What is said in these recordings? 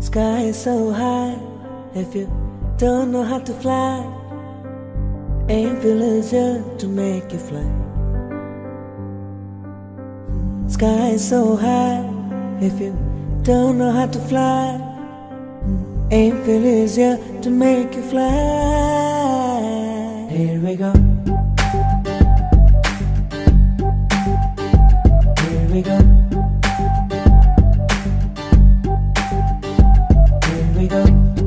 Sky is so high if you don't know how to fly. ain't Aim easier to make you fly. Sky is so high if you don't know how to fly. ain't Aim easier to make you fly. Here we go. Here we go.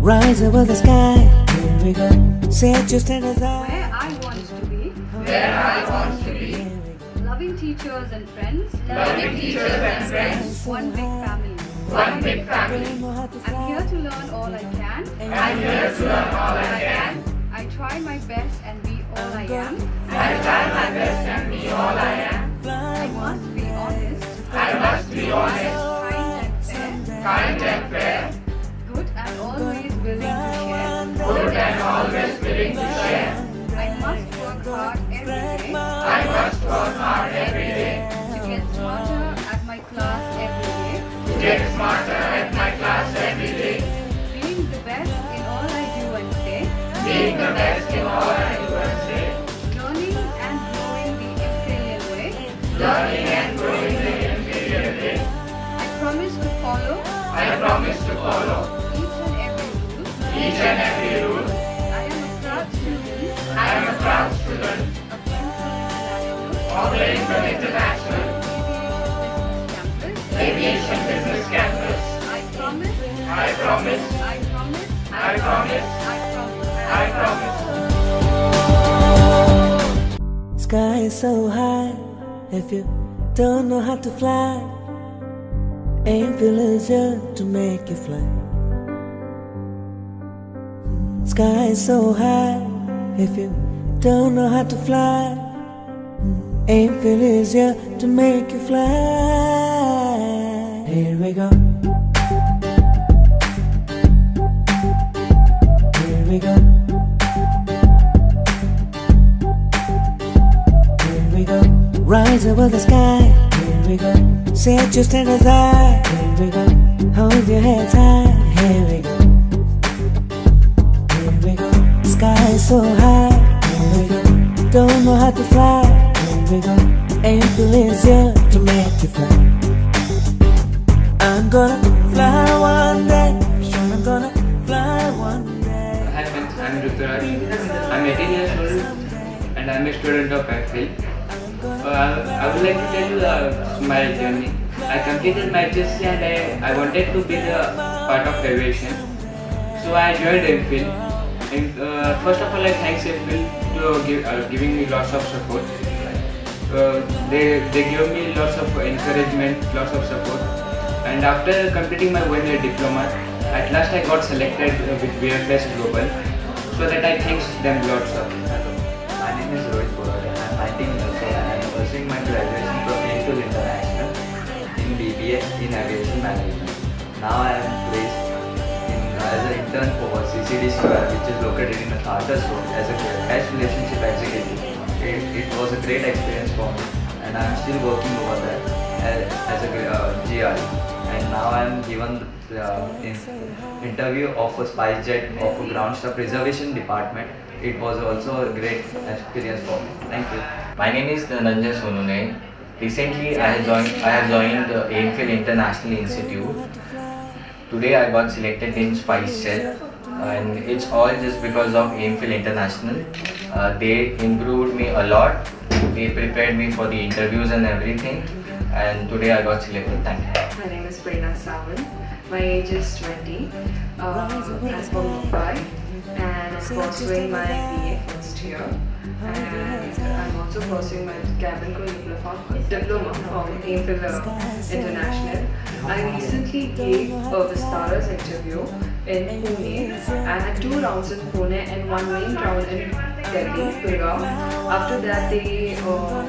Rise over the sky. Here we go. Set your standards high. Where I want to be. Where I want to be. Loving teachers and friends. Loving teachers and friends. One big family. One big family. I'm here to learn all I can. I'm here to learn all I can. I try my best and be all I am. I try my best and be all I am. I must be honest. I must be honest, Kind and fair. kind and fair, always willing to share. I must work hard every day I must work hard every day to get smarter at my class every day. to get smarter at my class every day. Being the best in all I do and say. Being the best in all I do and say. Learning and growing the Imperial way. Learning and growing the imperial way. I promise to follow I promise to follow International. Aviation Business Campus. I promise, I promise, I promise, I promise, I promise. I promise. Sky is so high if you don't know how to fly. Aim easier to make you fly. Sky is so high if you don't know how to fly. Aim easier to make you fly. Here we go. Here we go. Here we go. Rise over the sky. Here we go. Set your standards high. Here we go. Hold your heads high. Here we go. Here we go. Sky is so high. Here we go. Don't know how to fly. Go. Easier to make you fly. I'm gonna fly one day. I'm gonna fly one day. Hi friends, I'm Ruturaj. I'm 18 years old and I'm a student of Apple. Uh, I would like to tell you uh, my journey. I completed my HSC and I, I wanted to be the part of aviation. So I joined AIMFIL. And, uh, first of all, I thanks AIMFIL to give, uh, giving me lots of support. They, they give me lots of encouragement, lots of support. And after completing my one year diploma, at last I got selected with VFS Global. So that I thanks them lots of. Hello. My name is Rohit Borade. I'm 19 years old and I'm pursuing my graduation from Angel International in BBA in Aviation Management. Now I am placed in, as an intern for CCD Square which is located in Thartas Road as a cash relationship executive. It, it was a great experience for me and I am still working over there as, a uh. And now I am given the uh, in, interview of a SpiceJet of a ground staff reservation department. It was also a great experience for me. Thank you. My name is Dhananjay Sonune. Recently, I have joined, I have joined the AIMFIL International Institute. Today, I got selected in SpiceJet, and it's all just because of AIMFIL International. Uh, they improved me a lot. They prepared me for the interviews and everything, and today I got selected. Thank you. My name is Prerna Sawant. My age is 20. Um, I'm from Mumbai and I'm pursuing my BA first year. And I'm also pursuing my cabin crew diploma, from AIMFIL uh, International. I recently gave a Vistaras interview in Pune. I had two rounds in Pune and one main round in Delhi, Gurgaon. After that, they uh,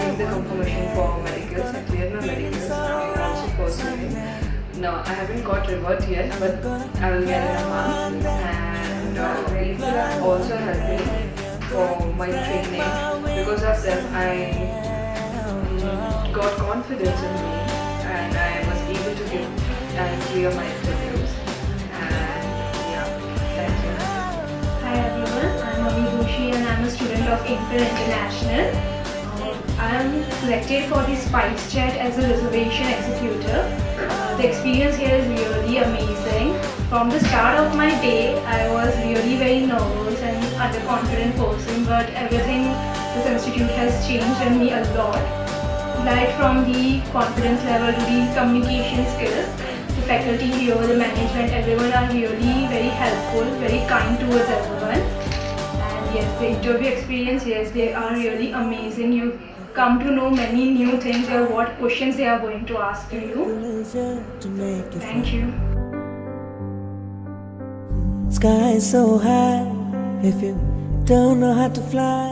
gave the confirmation for medicals. I cleared my medicals. Now I'm also pursuing. No, I haven't got revert yet, but I will get in a month. And uh, people also helped me for my training. Because of them, I mm, got confidence in me and I was able to give and clear my of International. Um, I am selected for the SpiceJet as a reservation executor. Uh, the experience here is really amazing. From the start of my day, I was really very nervous and underconfident person, but everything this institute has changed in me a lot. Right from the confidence level to the communication skills, the faculty here, the management, everyone are really very helpful, very kind towards everyone. Yes, the interview experience, yes, they are really amazing. You come to know many new things or what questions they are going to ask to you Thank you. Sky is so high if you don't know how to fly.